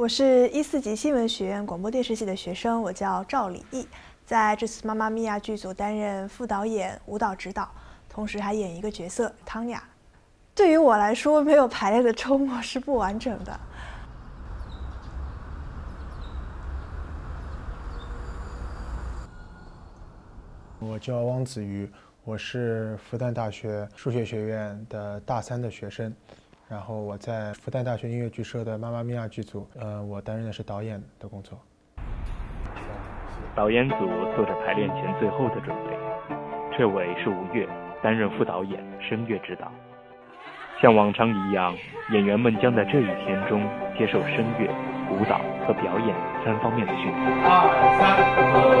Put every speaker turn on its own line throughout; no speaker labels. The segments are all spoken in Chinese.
我是一四级新闻学院广播电视系的学生，我叫赵李毅，在这次《妈妈咪呀》剧组担任副导演、舞蹈指导，同时还演一个角色汤雅。对于我来说，没有排练的周末是不完整的。
我叫汪子瑜，我是复旦大学数学学院的大三的学生。然后我在复旦大学音乐剧社的《妈妈咪呀》剧组，呃，我担任的是导演的工作。
导演组做着排练前最后的准备。这位是吴越，担任副导演、声乐指导。像往常一样，演员们将在这一天中接受声乐、舞蹈和表演三方面的训练。二三。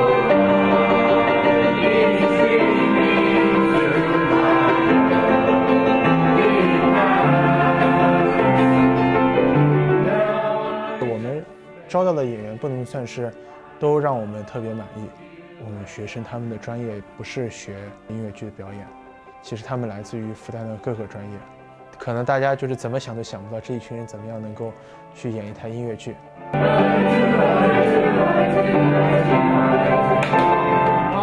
招到的演员不能算是都让我们特别满意。我们学生他们的专业不是学音乐剧的表演，其实他们来自于复旦的各个专业。可能大家就是怎么想都想不到这一群人怎么样能够去演一台音乐剧。
那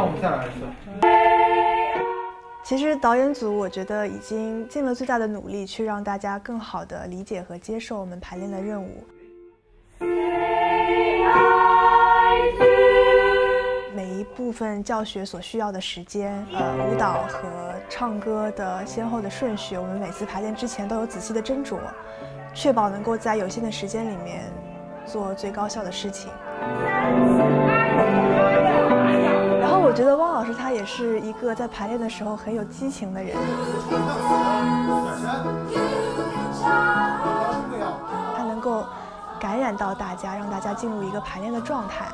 我们再来一次。其实导演组我觉得已经尽了最大的努力，去让大家更好的理解和接受我们排练的任务。一部分教学所需要的时间，呃，舞蹈和唱歌的先后的顺序，我们每次排练之前都有仔细的斟酌，确保能够在有限的时间里面做最高效的事情。然后我觉得汪老师他也是一个在排练的时候很有激情的人，他能够。感染到大家，让大家进入一个排练的状态。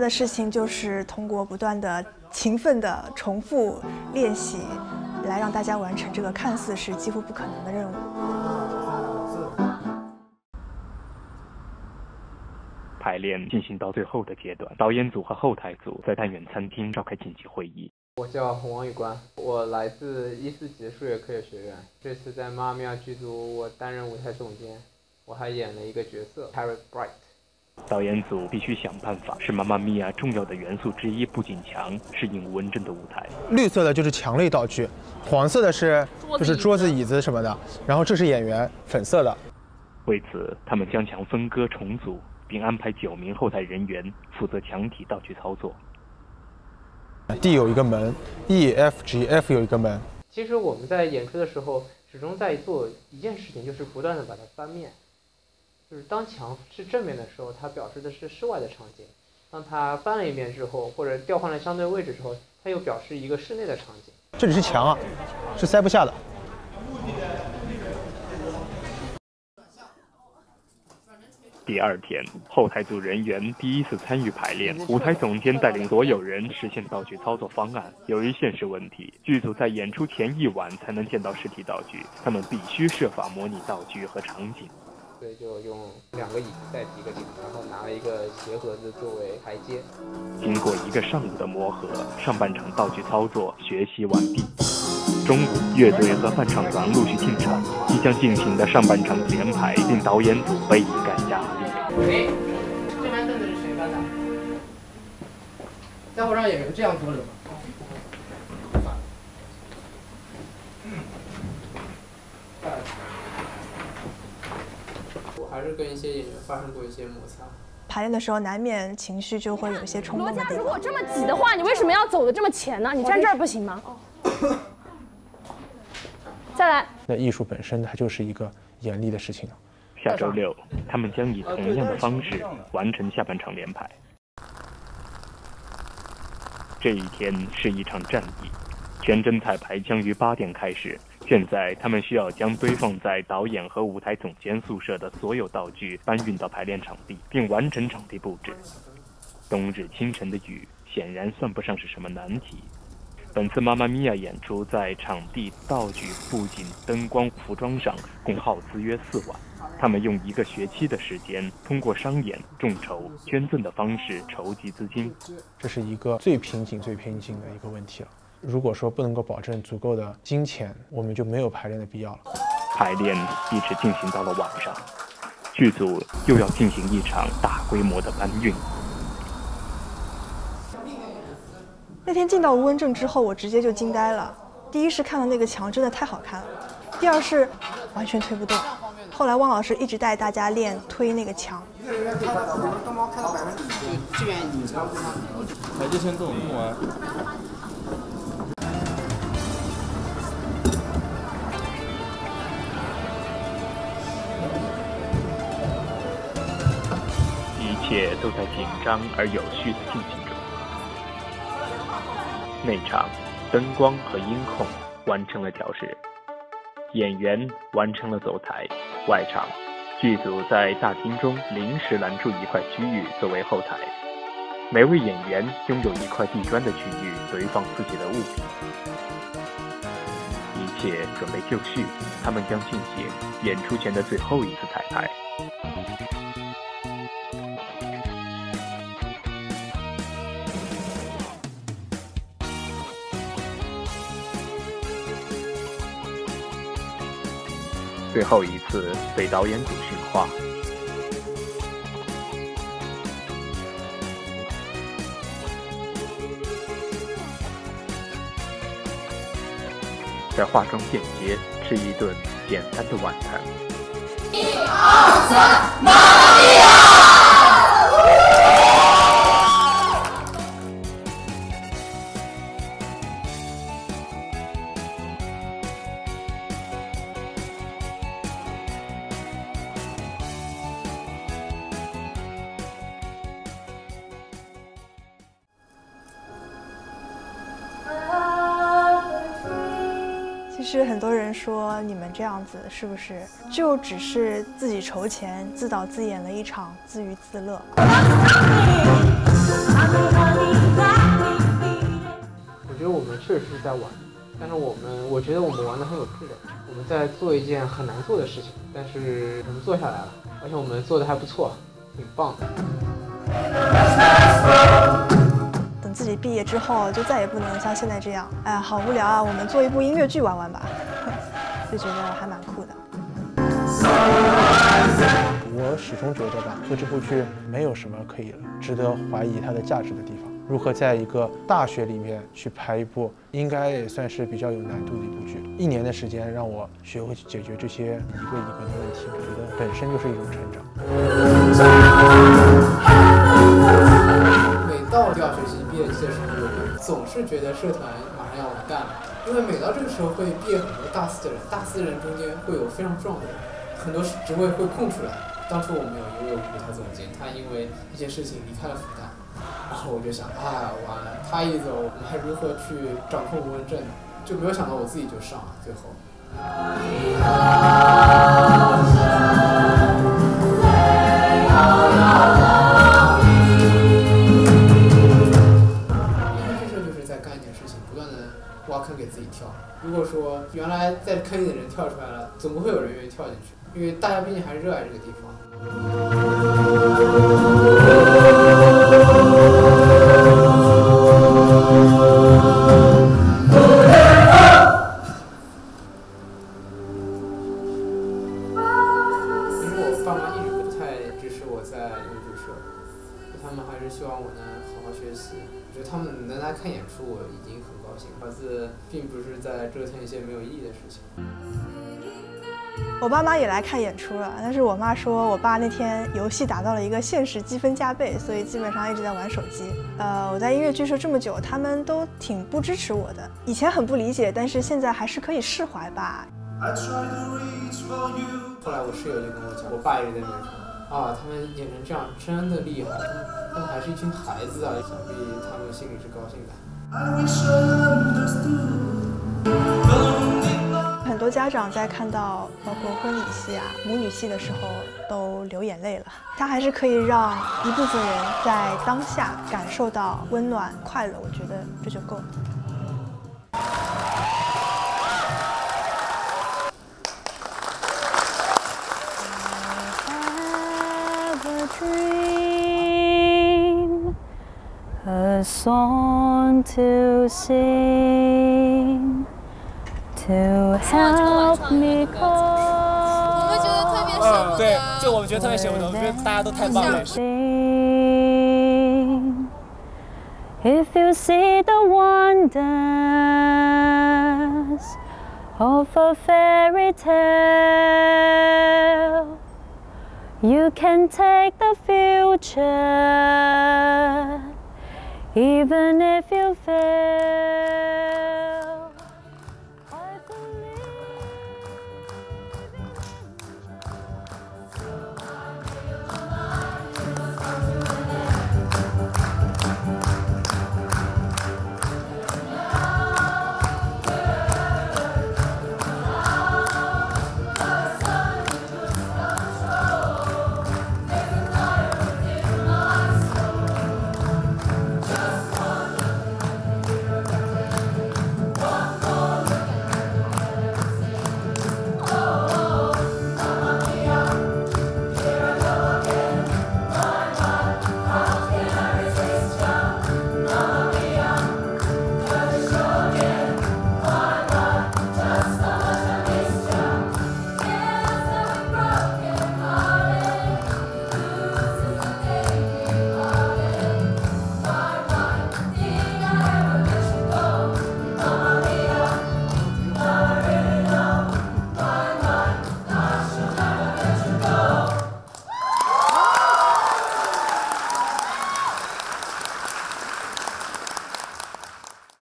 的事情就是通过不断的勤奋的重复练习，来让大家完成这个看似是几乎不可能的任务。
排练进行到最后的阶段，导演组和后台组在单元餐厅召开紧急会议。
我叫王宇关，我来自一四级数学科学学院。这次在《妈妈咪呀》剧组，我担任舞台总监，我还演了一个角色 Harry Bright。
导演组必须想办法使《妈妈咪呀》重要的元素之一不仅墙适应文正的舞台。
绿色的就是墙类道具，黄色的是就是桌子、椅子什么的，然后这是演员，粉色的。
为此，他们将墙分割重组。并安排九名后台人员负责墙体道具操作。
D 有一个门，E、F、G、F 有一个门。
其实我们在演出的时候，始终在做一件事情，就是不断的把它翻面。就是当墙是正面的时候，它表示的是室外的场景；当它翻了一面之后，或者调换了相对位置之后，它又表示一个室内的场景。
这里是墙啊，是塞不下的。
第二天，后台组人员第一次参与排练，舞台总监带领所有人实现道具操作方案。由于现实问题，剧组在演出前一晚才能见到实体道具，他们必须设法模拟道具和场景。
所以就用两个椅子代替一个顶，然后拿了一个鞋盒子作为台阶。
经过一个上午的磨合，上半场道具操作学习完毕。中午，乐队和伴唱团陆续进场，即将进行的上半场连排令导演组倍感压力。
喂，这张凳子是谁搬的？待会让演员这样坐着吧。是跟一些演员发生过一些摩擦。
排练的时候难免情绪就会有一些冲动罗家。
如果这么挤的话，你为什么要走的这么前呢？你站这儿不行吗？再来。
那艺术本身它就是一个严厉的事情。
下周六，他们将以同样的方式完成下半场连排。这一天是一场战役，全真彩排将于八点开始。现在，他们需要将堆放在导演和舞台总监宿舍的所有道具搬运到排练场地，并完成场地布置。冬日清晨的雨显然算不上是什么难题。本次《妈妈咪呀》演出在场地、道具、布景、灯光、服装上共耗资约四万。他们用一个学期的时间，通过商演、众筹、捐赠的方式筹集资金。
这是一个最瓶颈、最瓶颈的一个问题了。如果说不能够保证足够的金钱，我们就没有排练的必要了。
排练一直进行到了晚上，剧组又要进行一场大规模的搬运。
那天进到吴文正之后，我直接就惊呆了。第一是看到那个墙真的太好看了，第二是完全推不动。后来汪老师一直带大家练推那个墙。
一个人看到动猫看到百分之几，这边你差不多。
来，就先动，动完。
切都在紧张而有序的进行中。内场灯光和音控完成了调试，演员完成了走台。外场剧组在大厅中临时拦住一块区域作为后台，每位演员拥有一块地砖的区域堆放自己的物品。一切准备就绪，他们将进行演出前的最后一次彩排。最后一次被导演组训话。在化妆间吃一顿简单的晚餐。一二三，玛利
其实很多人说你们这样子是不是就只是自己筹钱自导自演了一场自娱自乐？
我觉得我们确实是在玩，但是我们我觉得我们玩的很有质量。我们在做一件很难做的事情，但是我们做下来了，而且我们做的还不错，挺棒的。
自己毕业之后，就再也不能像现在这样，哎呀，好无聊啊！我们做一部音乐剧玩玩吧，就觉得还蛮酷的。
我始终觉得吧，做这部剧没有什么可以值得怀疑它的价值的地方。如何在一个大学里面去拍一部，应该也算是比较有难度的一部剧。一年的时间让我学会去解决这些一个一个的问题，我觉得本身就是一种成长。
总是觉得社团马上要完蛋了，因为每到这个时候会毕业很多大四的人，大四人中间会有非常重要的人，很多职位会空出来。当初我们有一位舞台总监，他因为一些事情离开了复旦，然后我就想，哎，完了，他一走，我们还如何去掌控吴文正？就没有想到我自己就上了，最后。坑里的人跳出来了，总不会有人愿意跳进去，因为大家毕竟还是热爱这个地方。高兴。儿子并不是在折腾一些没有意义的事情。
我爸妈也来看演出了，但是我妈说我爸那天游戏打到了一个限时积分加倍，所以基本上一直在玩手机。呃，我在音乐剧社这么久，他们都挺不支持我的。以前很不理解，但是现在还是可以释怀吧。
后来我室友就跟我讲，我爸也在那边说，啊，他们演成这样真的厉害，他们他们还是一群孩子啊，想必他们心里是高兴的。
很多家长在看到包括婚礼戏啊、母女戏的时候都流眼泪了。它还是可以让一部分人在当下感受到温暖、快乐，我觉得这就够了。
dream, a song to sing, to help me cope.
我们觉得特别舍
嗯，
不
对，
得。
就我们觉得特别舍不得，我觉得大家都太棒了。
Sing. If you see the wonders of a fairy tale, you can take the future, even if you fail.